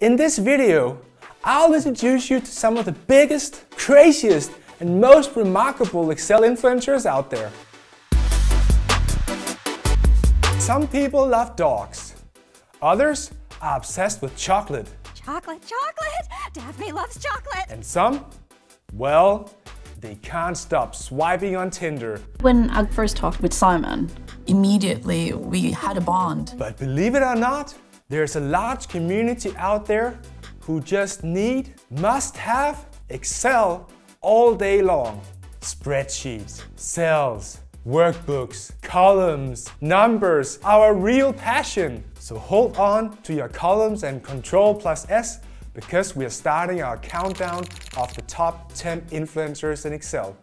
In this video, I'll introduce you to some of the biggest, craziest, and most remarkable Excel influencers out there. Some people love dogs. Others are obsessed with chocolate. Chocolate, chocolate! Daphne loves chocolate! And some, well, they can't stop swiping on Tinder. When I first talked with Simon, immediately we had a bond. But believe it or not, there's a large community out there who just need, must have Excel all day long. Spreadsheets, cells, workbooks, columns, numbers, our real passion. So hold on to your columns and Control plus S because we are starting our countdown of the top 10 influencers in Excel.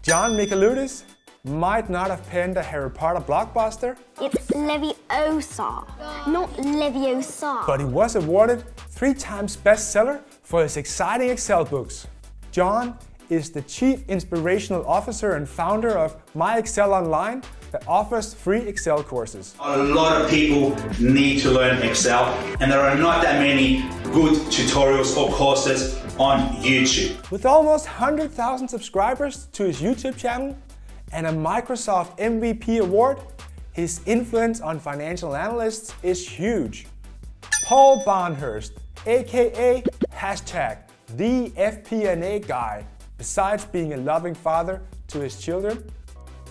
John Michaloudis might not have penned a Harry Potter blockbuster, It's Leviosa, not Leviosa. but he was awarded three times bestseller for his exciting Excel books. John is the Chief Inspirational Officer and founder of My Excel Online that offers free Excel courses. A lot of people need to learn Excel, and there are not that many good tutorials or courses on YouTube. With almost 100,000 subscribers to his YouTube channel and a Microsoft MVP award, his influence on financial analysts is huge. Paul Barnhurst, aka hashtag the FP&A guy, besides being a loving father to his children,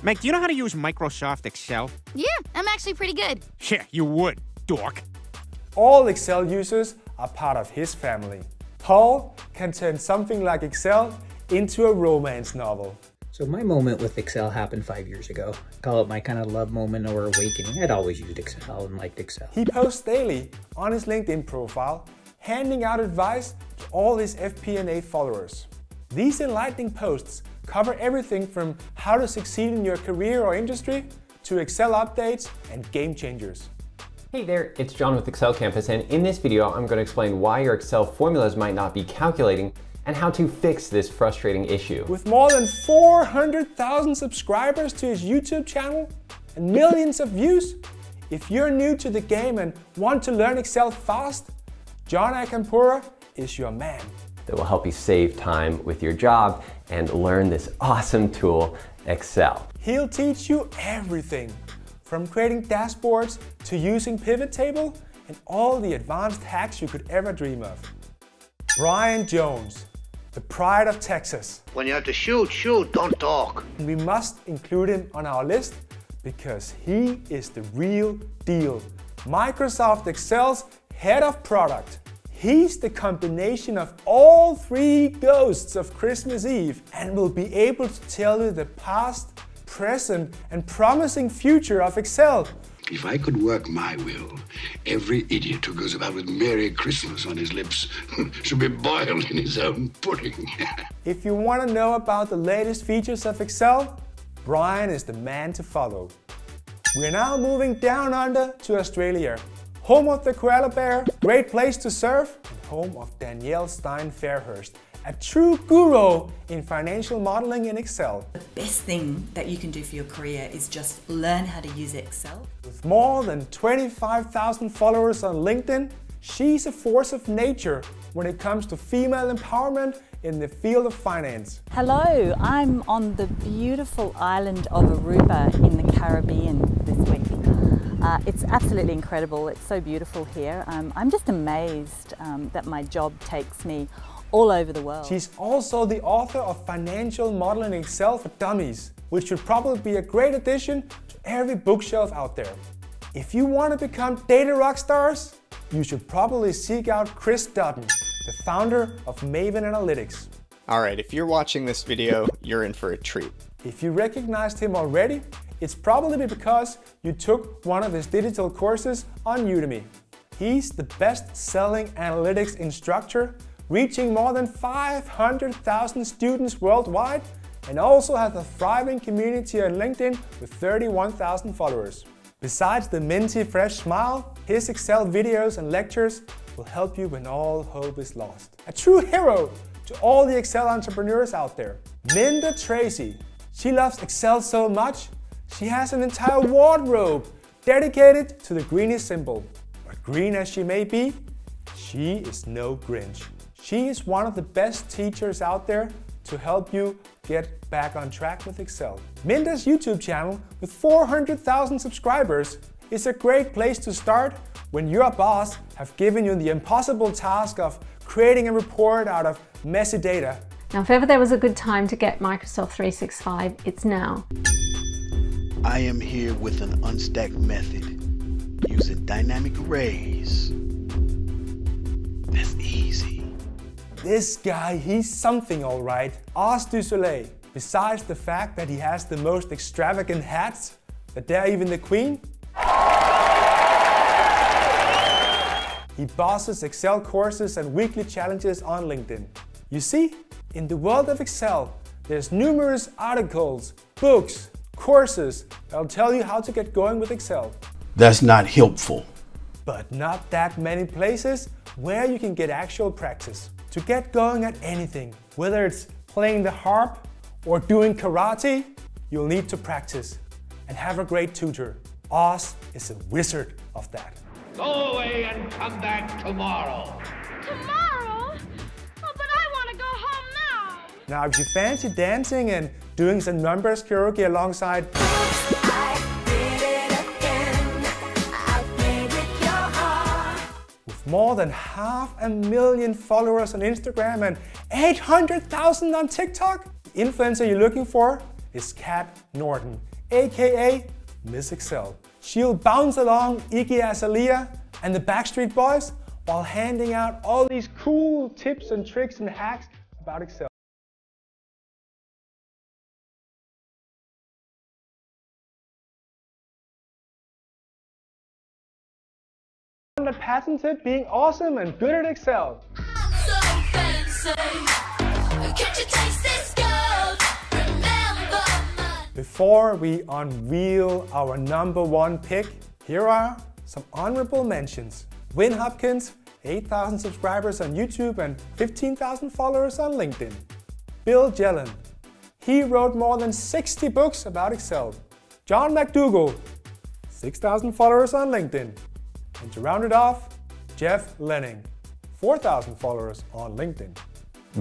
Mike, do you know how to use Microsoft Excel? Yeah, I'm actually pretty good. Yeah, you would, dork. all Excel users are part of his family. Paul can turn something like Excel into a romance novel. So my moment with Excel happened five years ago. I call it my kind of love moment or awakening. I'd always used Excel and liked Excel. He posts daily on his LinkedIn profile, handing out advice to all his FP&A followers. These enlightening posts cover everything from how to succeed in your career or industry to Excel updates and game changers. Hey there, it's John with Excel Campus, and in this video, I'm going to explain why your Excel formulas might not be calculating and how to fix this frustrating issue. With more than 400,000 subscribers to his YouTube channel and millions of views, if you're new to the game and want to learn Excel fast, John Acampora is your man. That will help you save time with your job and learn this awesome tool, Excel. He'll teach you everything from creating dashboards to using pivot table and all the advanced hacks you could ever dream of. Brian Jones, the pride of Texas. When you have to shoot, shoot, don't talk. We must include him on our list because he is the real deal. Microsoft Excel's head of product. He's the combination of all three ghosts of Christmas Eve and will be able to tell you the past, present, and promising future of Excel. If I could work my will, every idiot who goes about with Merry Christmas on his lips should be boiled in his own pudding. If you want to know about the latest features of Excel, Brian is the man to follow. We're now moving down under to Australia, home of the koala bear, great place to surf, and home of Danielle Stein Fairhurst, a true guru in financial modeling in Excel. The best thing that you can do for your career is just learn how to use Excel. With more than 25,000 followers on LinkedIn, she's a force of nature when it comes to female empowerment in the field of finance. Hello, I'm on the beautiful island of Aruba in the Caribbean this week. Uh, it's absolutely incredible. It's so beautiful here. Um, I'm just amazed um, that my job takes me all over the world. She's also the author of Financial Modeling Excel for Dummies, which should probably be a great addition to every bookshelf out there. If you want to become data rock stars, you should probably seek out Chris Dutton, the founder of Maven Analytics. Alright, if you're watching this video, you're in for a treat. If you recognized him already, it's probably because you took one of his digital courses on Udemy. He's the best-selling analytics instructor, reaching more than 500,000 students worldwide, and also has a thriving community on LinkedIn with 31,000 followers. Besides the minty fresh smile, his Excel videos and lectures will help you when all hope is lost. A true hero to all the Excel entrepreneurs out there. Mynda Treacy. She loves Excel so much, she has an entire wardrobe dedicated to the greenish symbol. But green as she may be, she is no Grinch. She is one of the best teachers out there to help you get back on track with Excel. Mynda's YouTube channel with 400,000 subscribers is a great place to start when your boss have given you the impossible task of creating a report out of messy data. Now, if ever there was a good time to get Microsoft 365, it's now. I am here with an unstacked method using dynamic arrays. That's easy. This guy, he's something all right. Oz du Soleil. Besides the fact that he has the most extravagant hats, that dare even the queen, he bosses Excel courses and weekly challenges on LinkedIn. You see, in the world of Excel, there's numerous articles, books, courses that'll tell you how to get going with Excel. That's not helpful. But not that many places where you can get actual practice. To get going at anything, whether it's playing the harp or doing karate, you'll need to practice and have a great tutor. Oz is a wizard of that. Go away and come back tomorrow. Tomorrow? Oh, but I want to go home now. Now, if you fancy dancing and doing some numbers karaoke alongside more than half a million followers on Instagram and 800,000 on TikTok, the influencer you're looking for is Kat Norton, aka Miss Excel. She'll bounce along Iggy Azalea and the Backstreet Boys while handing out all these cool tips and tricks and hacks about Excel. That patented being awesome and good at Excel. Before we unveil our number one pick, here are some honorable mentions. Wyn Hopkins, 8,000 subscribers on YouTube and 15,000 followers on LinkedIn. Bill Jelen, he wrote more than 60 books about Excel. John MacDougall, 6,000 followers on LinkedIn. And to round it off, Jeff Lenning, 4,000 followers on LinkedIn.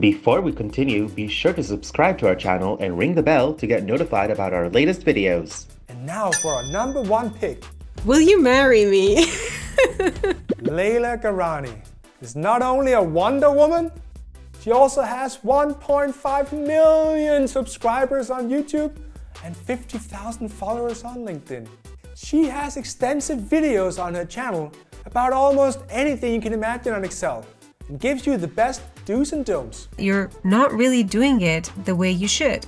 Before we continue, be sure to subscribe to our channel and ring the bell to get notified about our latest videos. And now for our number one pick. Will you marry me? Leila Gharani is not only a Wonder Woman, she also has 1.5 million subscribers on YouTube and 50,000 followers on LinkedIn. She has extensive videos on her channel about almost anything you can imagine on Excel and gives you the best do's and don'ts. You're not really doing it the way you should.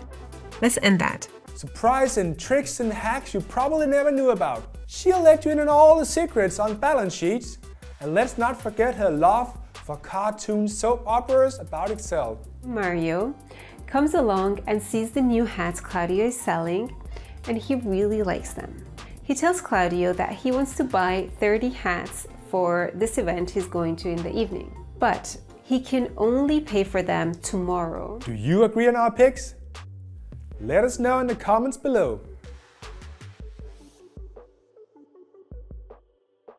Let's end that. Surprise and tricks and hacks you probably never knew about. She'll let you in on all the secrets on balance sheets. And let's not forget her love for cartoon soap operas about Excel. Mario comes along and sees the new hats Claudio is selling, and he really likes them. He tells Claudio that he wants to buy 30 hats for this event he's going to in the evening, but he can only pay for them tomorrow. Do you agree on our picks? Let us know in the comments below.